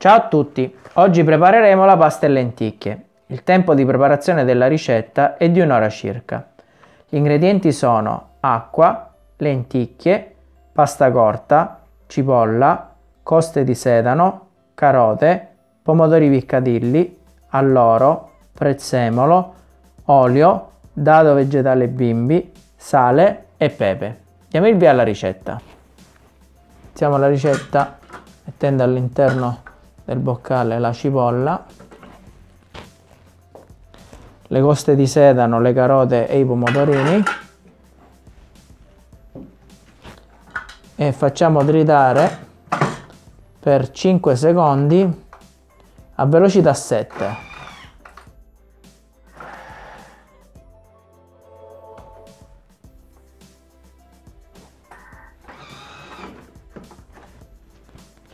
Ciao a tutti, oggi prepareremo la pasta e lenticchie. Il tempo di preparazione della ricetta è di un'ora circa. Gli ingredienti sono acqua, lenticchie, pasta corta, cipolla, coste di sedano, carote, pomodori piccadilli, alloro, prezzemolo, olio, dado vegetale bimbi, sale e pepe. Diamo il via alla ricetta. Iniziamo la ricetta mettendo all'interno del boccale la cipolla, le coste di sedano, le carote e i pomodorini e facciamo tritare per 5 secondi a velocità 7.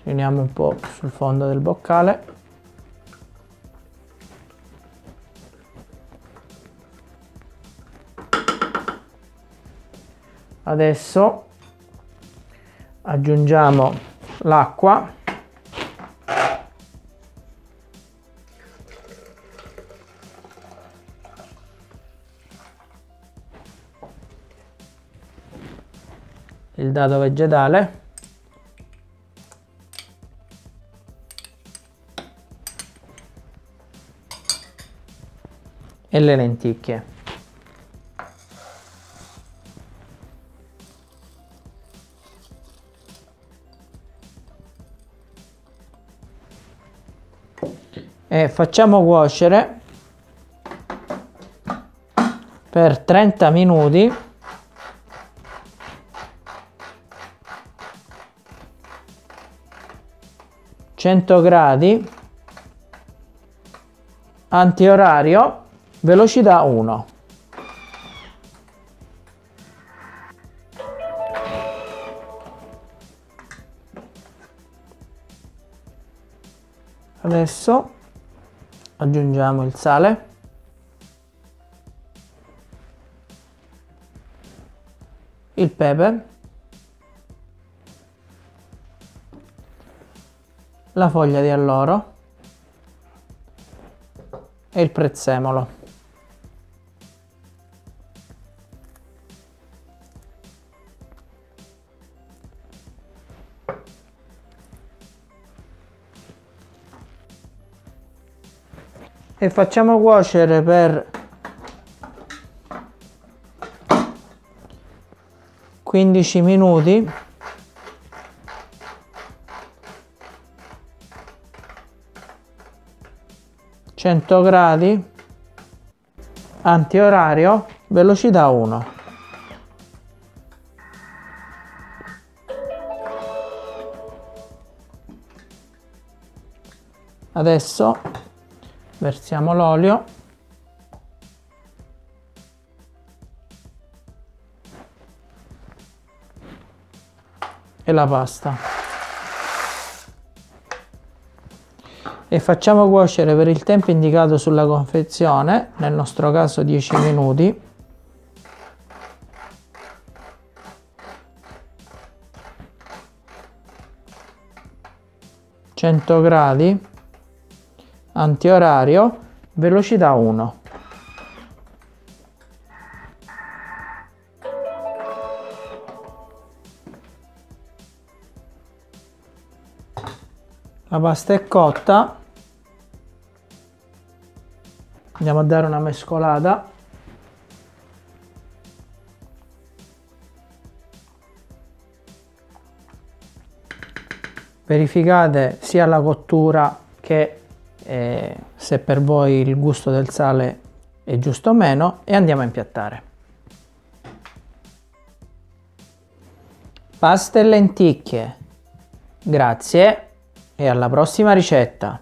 Riuniamo un po' sul fondo del boccale. Adesso aggiungiamo l'acqua. Il dado vegetale e le lenticchie. E facciamo cuocere per 30 minuti. gradi. Antiorario velocità 1 adesso aggiungiamo il sale. Il pepe. La foglia di alloro. E il prezzemolo e facciamo cuocere per 15 minuti. Cento gradi. Antiorario velocità 1 adesso versiamo l'olio. E la pasta. E facciamo cuocere per il tempo indicato sulla confezione nel nostro caso 10 minuti. Gradi antiorario, velocità 1. La pasta è cotta, andiamo a dare una mescolata. Verificate sia la cottura che eh, se per voi il gusto del sale è giusto o meno e andiamo a impiattare. Pasta e lenticchie. Grazie e alla prossima ricetta.